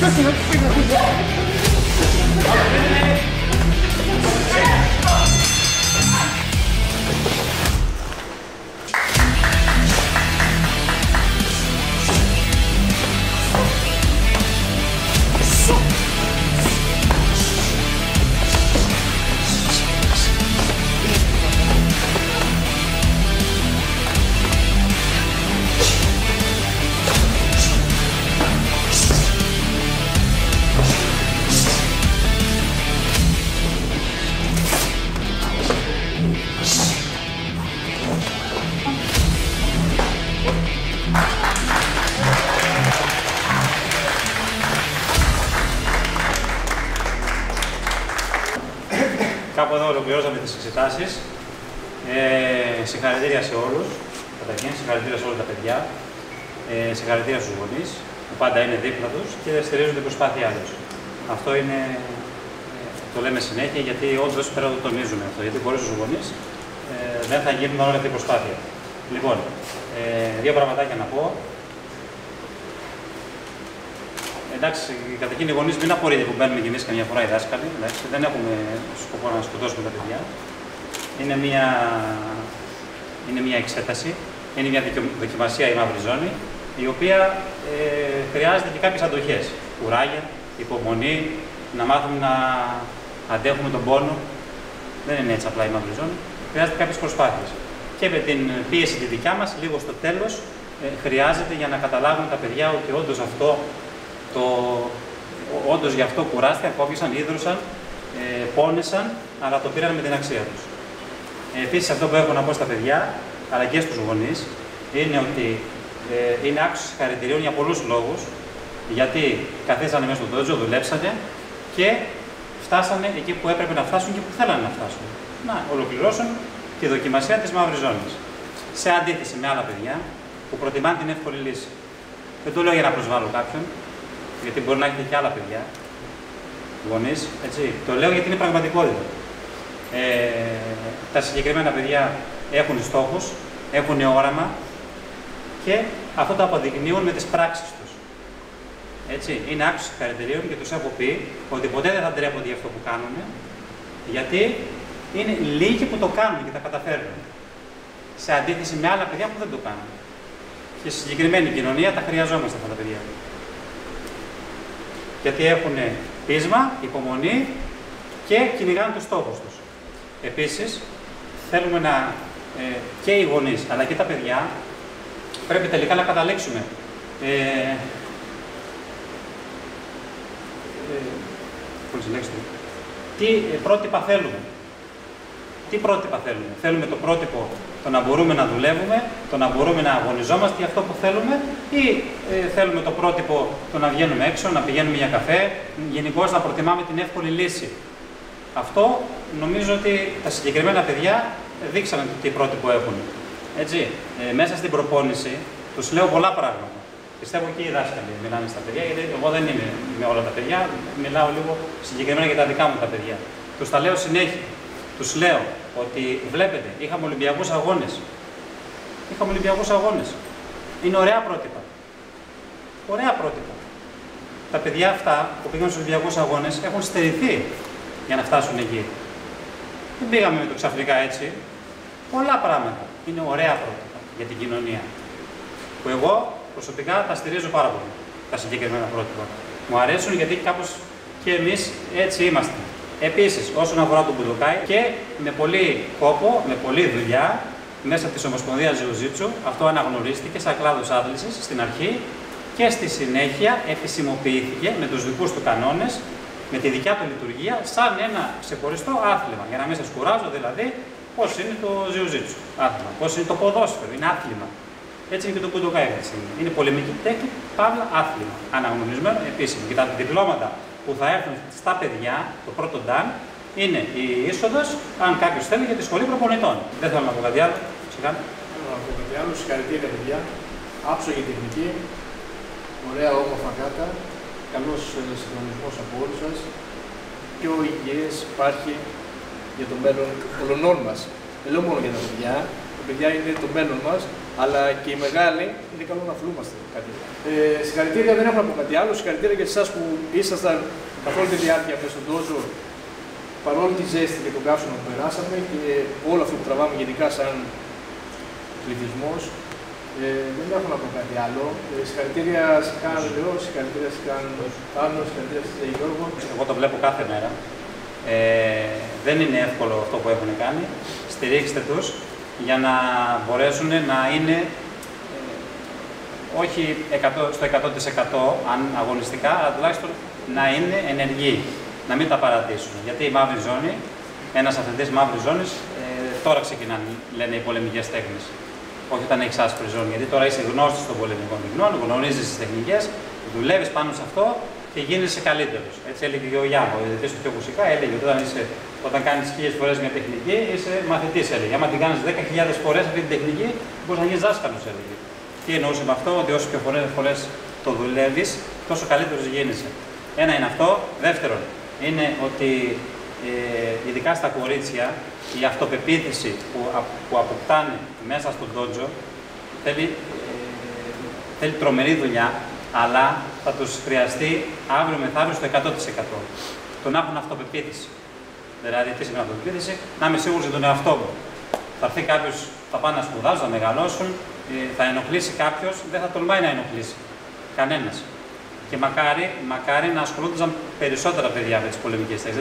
这是你的备 ολοκληρώσαμε τις εξετάσεις. Ε, συγχαρητήρια σε όλους. Καταρχήν, συγχαρητήρια σε όλα τα παιδιά. Ε, συγχαρητήρια στους γονείς, που πάντα είναι δίπλα τους και στηρίζουν την προσπάθειά τους. Αυτό είναι, ε, το λέμε συνέχεια, γιατί όντως πέρα το τονίζουμε αυτό. Γιατί χωρίς τους γονείς ε, δεν θα γίνει όλη αυτή η προσπάθεια. Λοιπόν, ε, δύο πραγματάκια να πω. Εντάξει, καταρχήν οι γονείς μην απορείτε που μπαίνουμε κι εμείς καμιά φορά οι δάσκαλοι. Εντάξει, δεν έχουμε σκοπό να σκοτώσουμε τα παιδιά. Είναι μια, είναι μια εξέταση, είναι μια δοκιμασία η μαύρη ζώνη, η οποία ε, χρειάζεται και κάποιες αντοχές. Κουράγια, υπομονή, να μάθουμε να αντέχουμε τον πόνο. Δεν είναι έτσι απλά η μαύρη ζώνη. Χρειάζεται κάποιες προσπάθειες. Και με την πίεση τη δικιά μας, λίγο στο τέλος, ε, χρειάζεται για να καταλάβουν τα παιδιά ότι όντως αυτό το, όντως γι' αυτό κουράστηκαν, κόπησαν, ίδρωσαν, ε, πόνεσαν, αλλά το πήραν με την αξία τους. Ε, Επίσης, αυτό που έχω να πω στα παιδιά, αλλά και στους γονείς, είναι ότι ε, είναι άξιο συγχαρητηρίων για πολλούς λόγους. Γιατί καθίσανε μέσα στο τότζο, δουλέψανε και φτάσανε εκεί που έπρεπε να φτάσουν και που θέλανε να φτάσουν. Να ολοκληρώσουν τη δοκιμασία της μαύρης ζώνης. Σε αντίθεση με άλλα παιδιά που προτιμάνε την εύκολη λύση. Δεν το λέω για να προσβάλλω κάποιον, γιατί μπορεί να έχετε και άλλα παιδιά. γονείς. Το λέω γιατί είναι πραγματικότητα. Ε, τα συγκεκριμένα παιδιά έχουν στόχους, έχουν όραμα και αυτό το αποδεικνύουν με τις πράξεις τους. Έτσι, είναι άξιο συγχαρητηρίων και τους έχω πει ότι ποτέ δεν θα ντρέπονται για αυτό που κάνουν, γιατί είναι λίγοι που το κάνουν και τα καταφέρνουν. Σε αντίθεση με άλλα παιδιά που δεν το κάνουν. Και στη συγκεκριμένη κοινωνία τα χρειαζόμαστε αυτά τα παιδιά. Γιατί έχουν πείσμα, υπομονή και κυνηγάνε τους στόχους τους. Επίσης, θέλουμε να ε, και οι γονείς αλλά και τα παιδιά πρέπει τελικά να καταλήξουμε ε, ε, τι πρότυπα θέλουμε. Τι πρότυπα θέλουμε; Θέλουμε το πρότυπο το να μπορούμε να δουλεύουμε, το να μπορούμε να αγωνιζόμαστε για αυτό που θέλουμε ή ε, θέλουμε το πρότυπο το να βγαίνουμε έξω, να πηγαίνουμε για καφέ, γενικώς να προτιμάμε την εύκολη λύση. Αυτό νομίζω ότι τα συγκεκριμένα παιδιά δείξανε τι πρότυπο έχουν. Έτσι, ε, μέσα στην προπόνηση τους λέω πολλά πράγματα. Πιστεύω και οι δάσκαλοι μιλάνε στα παιδιά, γιατί εγώ δεν είμαι με όλα τα παιδιά, μιλάω λίγο συγκεκριμένα για τα δικά μου τα παιδιά. Τους τα λέω συνέχεια. Τους λέω ότι βλέπετε, είχαμε Ολυμπιακούς αγώνες. Είχαμε Ολυμπιακούς αγώνες. Είναι ωραία πρότυπα. Ωραία πρότυπα. Τα παιδιά αυτά που πήγαν στους Ολυμπιακούς αγώνες έχουν στερηθεί για να φτάσουν εκεί. Δεν πήγαμε με το ξαφνικά έτσι. Πολλά πράγματα. Είναι ωραία πρότυπα για την κοινωνία. Που εγώ προσωπικά τα στηρίζω πάρα πολύ. Τα συγκεκριμένα πρότυπα. Μου αρέσουν γιατί κάπως και εμείς έτσι είμαστε. Επίσης, όσον αφορά τον Μπουδοκάι και με πολύ κόπο, με πολλή δουλειά, μέσα της Ομοσπονδίας Ζιουζίτσου, αυτό αναγνωρίστηκε σαν κλάδος άθλησης στην αρχή και στη συνέχεια επισημοποιήθηκε με τους δικούς του κανόνες με τη δικιά του λειτουργία σαν ένα ξεχωριστό άθλημα. Για να μην σας κουράζω δηλαδή, πώς είναι το ζιουζίτσου άθλημα, πώς είναι το ποδόσφαιρο, είναι άθλημα. Έτσι είναι και το κουντοκάι Είναι πολεμική τέχνη, παύλα άθλημα. Αναγνωρισμένο επίσημο. Και τα διπλώματα που θα έρθουν στα παιδιά, το πρώτο ντάν, είναι η είσοδος, αν κάποιος θέλει, για τη σχολή προπονητών. Δεν θέλω να πω κάτι άλλο. Σιγά. Θέλω να πω κάτι άλλο. Συγχαρητήρια, παιδιά. Άψογη τεχνική. Ωραία όμορφα κάτα καλός ε, συντονισμός από όλους σας. Πιο υγιές υπάρχει για το μέλλον όλων μας. Δεν λέω μόνο για τα παιδιά. Τα παιδιά είναι το μέλλον μας, αλλά και οι μεγάλοι είναι καλό να φλούμαστε κάτι. Ε, συγχαρητήρια, δεν έχω να πω κάτι άλλο. Συγχαρητήρια για εσάς που ήσασταν καθ' όλη τη διάρκεια μέσα στον τόζο παρόλη τη ζέστη και τον καύσωνα που περάσαμε και όλο αυτό που τραβάμε γενικά σαν πληθυσμός, ε, δεν έχω να πω κάτι άλλο. Ε, συγχαρητήρια σε Καν Λεό, συγχαρητήρια σε Καν Πάνο, συγχαρητήρια σε Γιώργο. Εγώ το βλέπω κάθε μέρα. Ε, δεν είναι εύκολο αυτό που έχουν κάνει. Στηρίξτε τους για να μπορέσουν να είναι ε, όχι 100, στο 100% αν αγωνιστικά, αλλά τουλάχιστον να είναι ενεργοί, να μην τα παρατήσουν. Γιατί η μαύρη ζώνη, ένας αθλητής μαύρης ζώνης, ε, τώρα ξεκινάνε, λένε οι πολεμικές τέχνες όχι όταν έχεις άσπρη ζώνη. Γιατί τώρα είσαι γνώστης των πολεμικών τεχνών, γνωρίζεις τις τεχνικές, δουλεύεις πάνω σε αυτό και γίνεσαι καλύτερος. Έτσι έλεγε και ο Γιάννης, ο διαιτητής του πιο μουσικά, έλεγε ότι όταν, είσαι, όταν κάνεις χίλιες φορές μια τεχνική είσαι μαθητής, έλεγε. Άμα την κάνεις 10.000 φορές αυτή την τεχνική, μπορείς να γίνεις δάσκαλος, έλεγε. Τι εννοούσε με αυτό, ότι όσο πιο φορές το δουλεύεις, τόσο καλύτερος γίνεσαι. Ένα είναι αυτό. Δεύτερον, είναι ότι ε, ειδικά στα κορίτσια, η αυτοπεποίθηση που, που αποκτάνε μέσα στον τότζο θέλει, ε, θέλει τρομερή δουλειά, αλλά θα τους χρειαστεί αύριο μεθαύριο στο 100%. Το να έχουν αυτοπεποίθηση. Δηλαδή, τι σημαίνει αυτοπεποίθηση, να είμαι σίγουρος για τον εαυτό μου. Θα έρθει κάποιος, θα πάνε να σπουδάσουν, να μεγαλώσουν, ε, θα ενοχλήσει κάποιος, δεν θα τολμάει να ενοχλήσει. Κανένας. Και μακάρι, μακάρι να ασχολούνταν περισσότερα παιδιά με τις πολεμικές τέχνε.